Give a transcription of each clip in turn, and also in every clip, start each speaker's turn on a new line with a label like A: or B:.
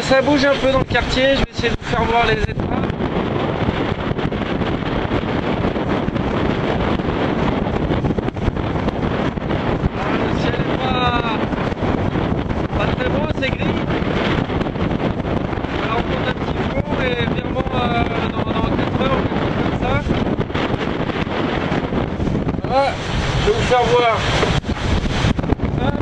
A: ça bouge un peu dans le quartier, je vais essayer de vous faire voir les étapes. Ah, le ciel est pas, pas très beau, c'est gris. Alors on compte un petit fond et virement euh, dans, dans 4 heures ou quelque chose comme ça. Voilà, je vais vous faire voir. Hop.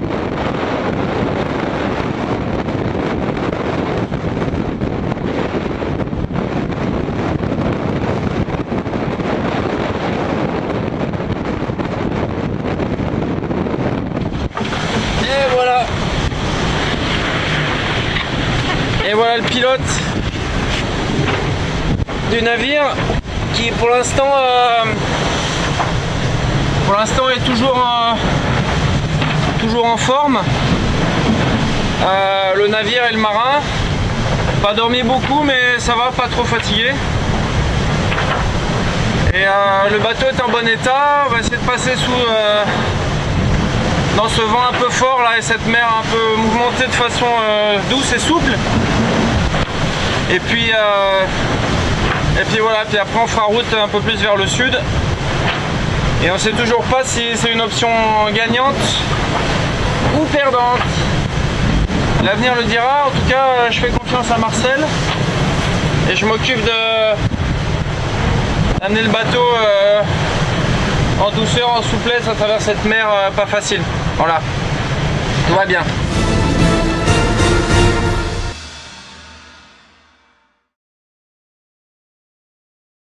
A: Et voilà. Et voilà le pilote du navire qui pour l'instant euh, pour l'instant est toujours toujours en forme. Euh, le navire et le marin. Pas dormi beaucoup mais ça va, pas trop fatigué. Et euh, le bateau est en bon état. On va essayer de passer sous dans ce vent un peu là et cette mer un peu mouvementée de façon euh, douce et souple. Et puis euh, et puis voilà, puis après on fera route un peu plus vers le sud. Et on sait toujours pas si c'est une option gagnante ou perdante. L'avenir le dira. En tout cas, je fais confiance à Marcel et je m'occupe de d'amener le bateau euh, en douceur, en souplesse à travers cette mer pas facile. Voilà, tout va bien.